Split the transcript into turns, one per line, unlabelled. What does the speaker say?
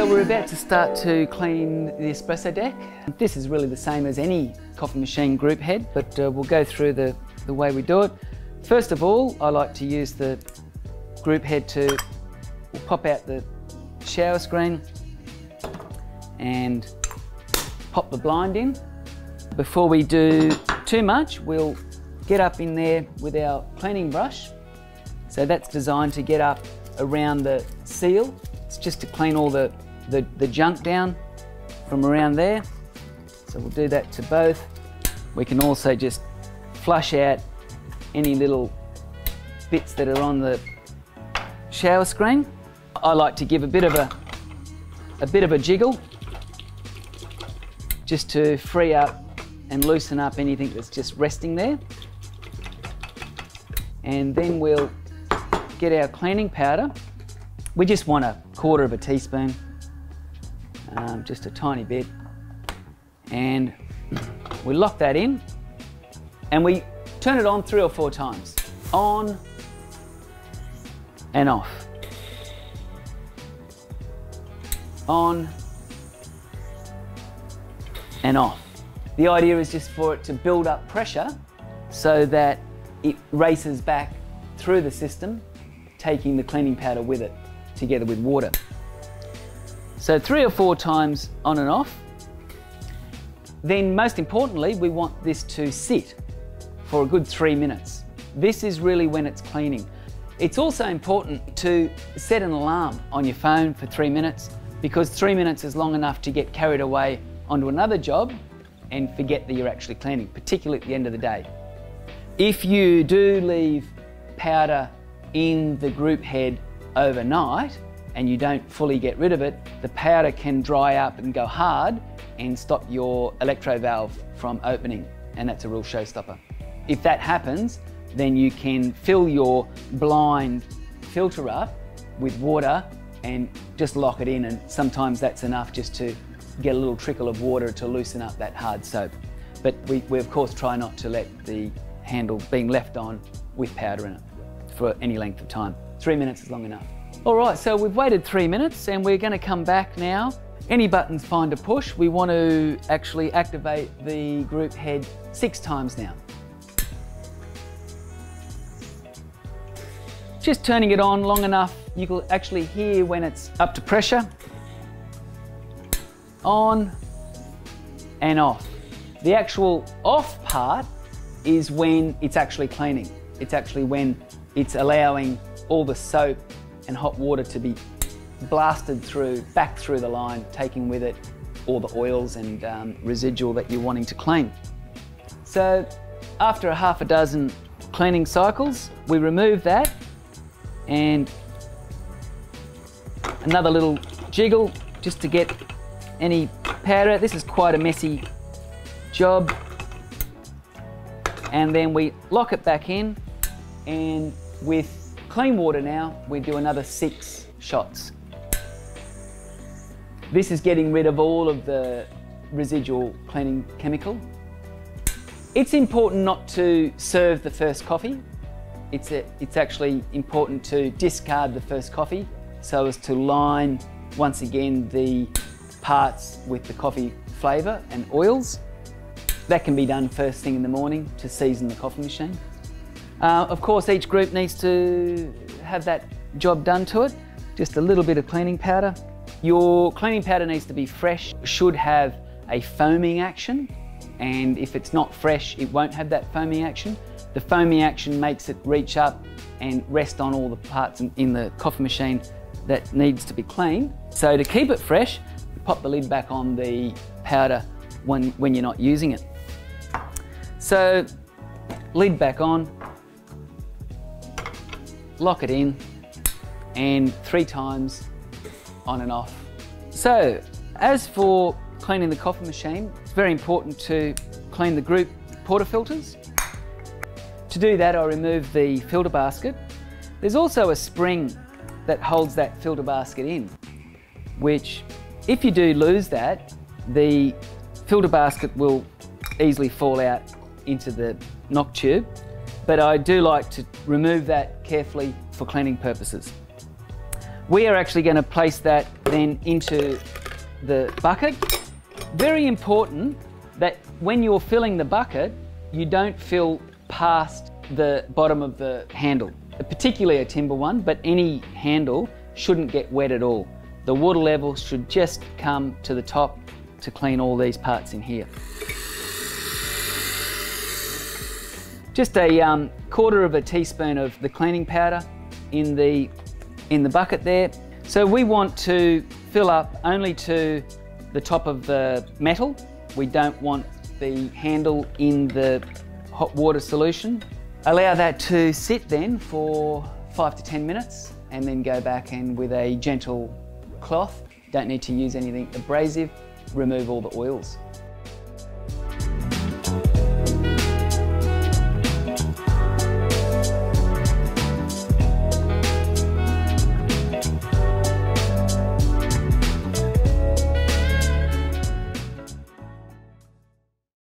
so we're about to start to clean the espressoDECK. This is really the same as any coffee machine group head, but uh, we'll go through the, the way we do it. First of all, I like to use the group head to pop out the shower screen and pop the blind in. Before we do too much, we'll get up in there with our cleaning brush. So that's designed to get up around the seal. It's just to clean all the, the, the junk down from around there. So we'll do that to both. We can also just flush out any little bits that are on the shower screen. I like to give a bit of a, a bit of a jiggle just to free up and loosen up anything that's just resting there. And then we'll get our cleaning powder. We just want a quarter of a teaspoon, um, just a tiny bit. And we lock that in and we turn it on three or four times. On and off. On and off. The idea is just for it to build up pressure so that it races back through the system, taking the cleaning powder with it, together with water. So three or four times on and off. Then most importantly, we want this to sit for a good three minutes. This is really when it's cleaning. It's also important to set an alarm on your phone for three minutes because three minutes is long enough to get carried away onto another job and forget that you're actually cleaning, particularly at the end of the day. If you do leave powder in the group head overnight and you don't fully get rid of it, the powder can dry up and go hard and stop your electro valve from opening, and that's a real showstopper. If that happens, then you can fill your blind filter up with water and just lock it in, and sometimes that's enough just to get a little trickle of water to loosen up that hard soap. But we, we of course try not to let the handle being left on with powder in it for any length of time. Three minutes is long enough. All right, so we've waited three minutes and we're gonna come back now. Any button's fine to push. We want to actually activate the group head six times now. Just turning it on long enough, you can actually hear when it's up to pressure on and off. The actual off part is when it's actually cleaning. It's actually when it's allowing all the soap and hot water to be blasted through, back through the line, taking with it all the oils and um, residual that you're wanting to clean. So after a half a dozen cleaning cycles, we remove that and another little jiggle just to get any powder. This is quite a messy job. And then we lock it back in and with clean water now, we do another six shots. This is getting rid of all of the residual cleaning chemical. It's important not to serve the first coffee. It's, a, it's actually important to discard the first coffee so as to line once again the parts with the coffee flavour and oils. That can be done first thing in the morning to season the coffee machine. Uh, of course, each group needs to have that job done to it. Just a little bit of cleaning powder. Your cleaning powder needs to be fresh, should have a foaming action, and if it's not fresh, it won't have that foaming action. The foaming action makes it reach up and rest on all the parts in the coffee machine that needs to be cleaned. So to keep it fresh, pop the lid back on the powder when, when you're not using it. So, lid back on, lock it in, and three times on and off. So, as for cleaning the coffee machine, it's very important to clean the group portafilters. To do that, I remove the filter basket. There's also a spring that holds that filter basket in, which if you do lose that, the filter basket will easily fall out into the knock tube, but I do like to remove that carefully for cleaning purposes. We are actually going to place that then into the bucket. Very important that when you're filling the bucket, you don't fill past the bottom of the handle, particularly a timber one, but any handle shouldn't get wet at all. The water level should just come to the top to clean all these parts in here. Just a um, quarter of a teaspoon of the cleaning powder in the, in the bucket there. So we want to fill up only to the top of the metal. We don't want the handle in the hot water solution. Allow that to sit then for five to 10 minutes and then go back and with a gentle cloth, don't need to use anything abrasive, remove all the oils.